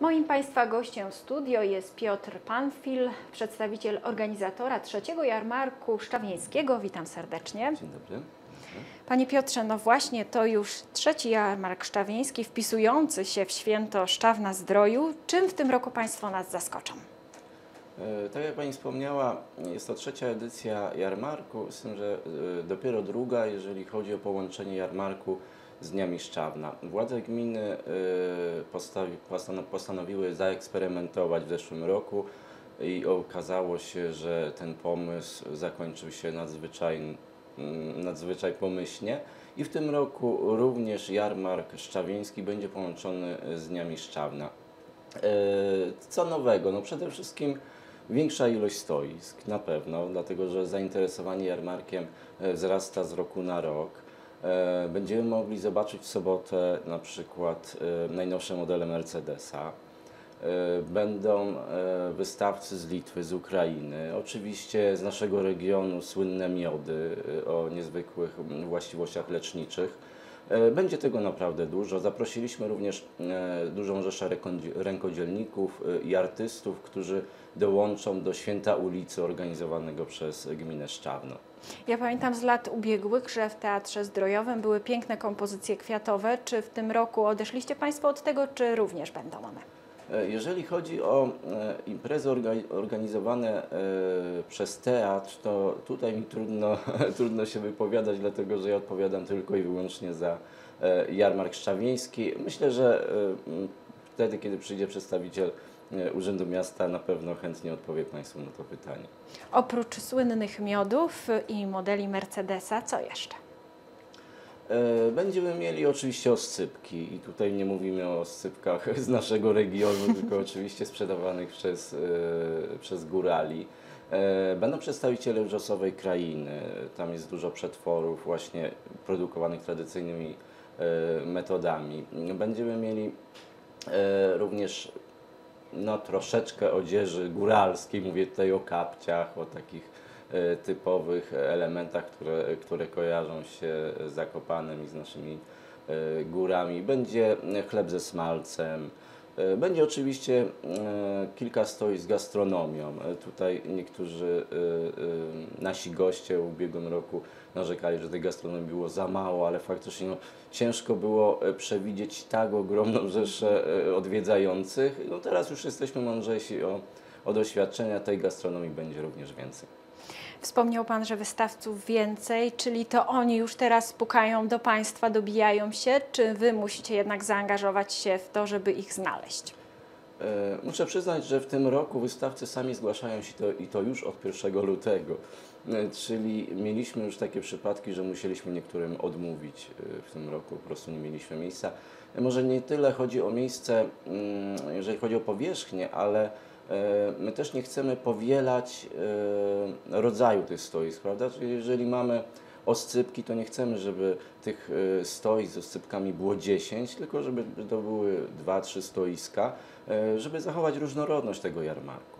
Moim Państwa gościem w studio jest Piotr Panfil, przedstawiciel organizatora trzeciego jarmarku szczawieńskiego. Witam serdecznie. Dzień dobry. Panie Piotrze, no właśnie to już trzeci jarmark szczawieński wpisujący się w święto Szczaw na Zdroju. Czym w tym roku Państwo nas zaskoczą? E, Tak jak Pani wspomniała, jest to trzecia edycja jarmarku, z tym, że e, dopiero druga, jeżeli chodzi o połączenie jarmarku z Dniami Szczawna. Władze gminy e, postawi, postano- postanowiły zaeksperymentować w zeszłym roku i okazało się, że ten pomysł zakończył się nadzwyczaj, mm, nadzwyczaj pomyślnie. I w tym roku również jarmark szczawieński będzie połączony z Dniami Szczawna. E, Co nowego? No przede wszystkim większa ilość stoisk, na pewno, dlatego że zainteresowanie jarmarkiem e, wzrasta z roku na rok. E, Będziemy mogli zobaczyć w sobotę na przykład e, najnowsze modele Mercedesa. E, Będą wystawcy z Litwy, z Ukrainy, oczywiście z naszego regionu słynne miody o niezwykłych właściwościach leczniczych. E, Będzie tego naprawdę dużo. Zaprosiliśmy również e, dużą rzeszę rękodzi- rękodzielników e, i artystów, którzy dołączą do Święta Ulicy organizowanego przez gminę Szczawno. Ja pamiętam z lat ubiegłych, że w Teatrze Zdrojowym były piękne kompozycje kwiatowe. Czy w tym roku odeszliście Państwo od tego, czy również będą one? E, Jeżeli chodzi o e, imprezy orga- organizowane e, przez teatr, to tutaj mi trudno, trudno się wypowiadać, dlatego że ja odpowiadam tylko i wyłącznie za jarmark szczawieński. Myślę, że wtedy, kiedy przyjdzie przedstawiciel Urzędu Miasta, na pewno chętnie odpowie Państwu na to pytanie. Oprócz słynnych miodów i modeli Mercedesa, co jeszcze? E, Będziemy mieli oczywiście oscypki i tutaj nie mówimy o oscypkach z naszego regionu, tylko oczywiście sprzedawanych przez, e, przez górali. E, Będą przedstawiciele wrzosowej krainy, tam jest dużo przetworów właśnie produkowanych tradycyjnymi metodami. Będziemy mieli również no, troszeczkę odzieży góralskiej, mówię tutaj o kapciach, o takich typowych elementach, które, które kojarzą się z Zakopanem i z naszymi e, górami. Będzie chleb ze smalcem, e, będzie oczywiście e, kilka stoi z gastronomią. E, Tutaj niektórzy e, e, nasi goście w ubiegłym roku narzekali, że tej gastronomii było za mało, ale faktycznie no, ciężko było e, przewidzieć tak ogromną rzeszę e, odwiedzających. No teraz już jesteśmy mądrzejsi o, o doświadczenia, tej gastronomii będzie również więcej. Wspomniał Pan, że wystawców więcej, czyli to oni już teraz pukają do Państwa, dobijają się, czy Wy musicie jednak zaangażować się w to, żeby ich znaleźć? E, Muszę przyznać, że w tym roku wystawcy sami zgłaszają się to, i to już od 1 lutego. E, Czyli mieliśmy już takie przypadki, że musieliśmy niektórym odmówić e, w tym roku, po prostu nie mieliśmy miejsca. Może nie tyle chodzi o miejsce, mm, jeżeli chodzi o powierzchnię, ale my też nie chcemy powielać e, rodzaju tych stoisk, prawda? Czyli jeżeli mamy oscypki, to nie chcemy, żeby tych e, stoisk z oscypkami było 10, tylko żeby to były 2-3 stoiska, e, żeby zachować różnorodność tego jarmarku.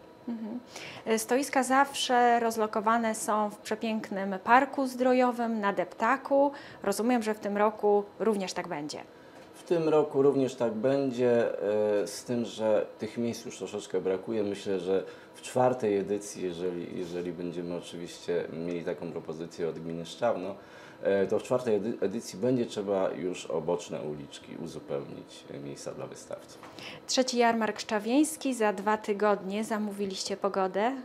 E, Stoiska zawsze rozlokowane są w przepięknym parku zdrojowym na deptaku. Rozumiem, że w tym roku również tak będzie. W tym roku również tak będzie, e, z tym, że tych miejsc już troszeczkę brakuje. Myślę, że w czwartej edycji, jeżeli, jeżeli będziemy oczywiście mieli taką propozycję od gminy Szczawno, e, to w czwartej edy- edycji będzie trzeba już o boczne uliczki uzupełnić e, miejsca dla wystawców. Trzeci jarmark szczawieński za dwa tygodnie. Zamówiliście pogodę.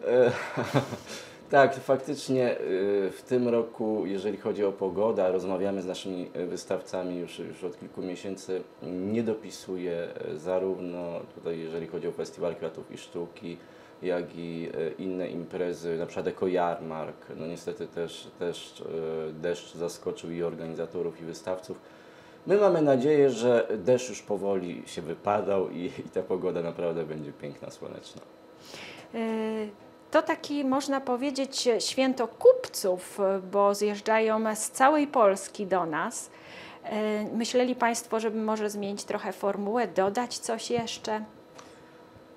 Tak, faktycznie y, w tym roku, jeżeli chodzi o pogodę, rozmawiamy z naszymi y, wystawcami już, już od kilku miesięcy, nie dopisuje y, zarówno tutaj, jeżeli chodzi o Festiwal Kwiatów i Sztuki, jak i inne imprezy, na przykład Eko Jarmark. No niestety też, też deszcz zaskoczył i organizatorów, i wystawców. My mamy nadzieję, że deszcz już powoli się wypadał i, i ta pogoda naprawdę będzie piękna, słoneczna. Y, To taki, można powiedzieć, święto kupców, bo zjeżdżają z całej Polski do nas. Y, Myśleli Państwo, żeby może zmienić trochę formułę, dodać coś jeszcze?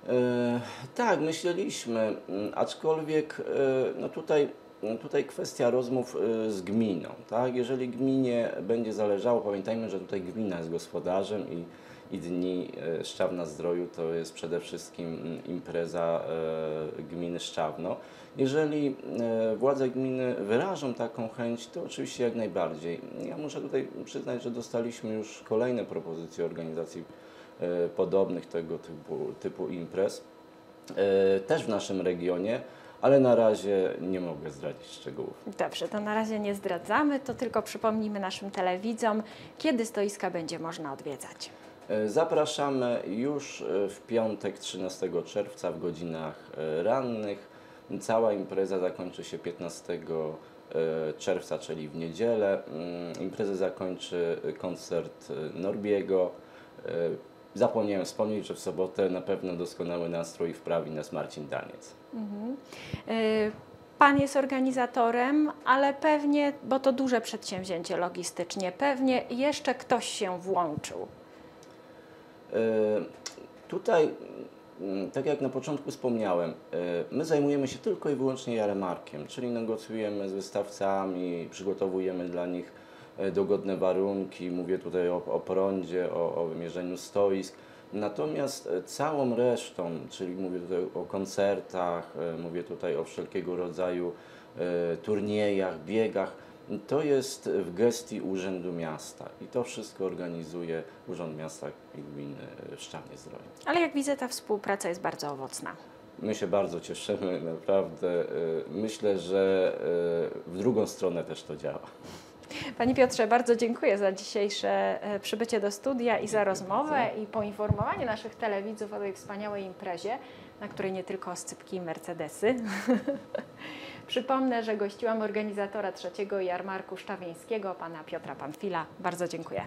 E, tak, myśleliśmy, mm, aczkolwiek e, no tutaj, no tutaj kwestia rozmów e, z gminą. Tak? Jeżeli gminie będzie zależało, pamiętajmy, że tutaj gmina jest gospodarzem i, i Dni e, Szczawna Zdroju to jest przede wszystkim mm, impreza e, gminy Szczawno. Jeżeli e, władze gminy wyrażą taką chęć, to oczywiście jak najbardziej. Ja muszę tutaj przyznać, że dostaliśmy już kolejne propozycje organizacji podobnych tego typu, typu imprez, też w naszym regionie, ale na razie nie mogę zdradzić szczegółów. Dobrze, to na razie nie zdradzamy, to tylko przypomnijmy naszym telewidzom, kiedy stoiska będzie można odwiedzać. E, Zapraszamy już e, w piątek 13 czerwca w godzinach e, rannych. Cała impreza zakończy się 15 e, czerwca, czyli w niedzielę. Mm, Imprezę zakończy koncert Norbiego. Zapomniałem wspomnieć, że w sobotę na pewno doskonały nastrój wprawi nas Marcin Daniec. Mhm. Pan jest organizatorem, ale pewnie, bo to duże przedsięwzięcie logistycznie, pewnie jeszcze ktoś się włączył. E, Tutaj, mm, tak jak na początku wspomniałem, e, my zajmujemy się tylko i wyłącznie jarmarkiem, czyli negocjujemy z wystawcami, przygotowujemy dla nich e, dogodne warunki, mówię tutaj o, o prądzie, o, o wymierzeniu stoisk. Natomiast całą resztą, czyli mówię tutaj o koncertach, mówię tutaj o wszelkiego rodzaju turniejach, biegach, to jest w gestii Urzędu Miasta i to wszystko organizuje Urząd Miasta i Gminy Szczawnie Zdroju. Ale jak widzę, ta współpraca jest bardzo owocna. My się bardzo cieszymy, naprawdę. y, Myślę, że y, w drugą stronę też to działa. Panie Piotrze, bardzo dziękuję za dzisiejsze e, przybycie do studia i za rozmowę i poinformowanie naszych telewidzów o tej wspaniałej imprezie, na której nie tylko oscypki i mercedesy. Przypomnę, że gościłam organizatora trzeciego jarmarku szczawieńskiego, pana Piotra Pamfila. Bardzo dziękuję.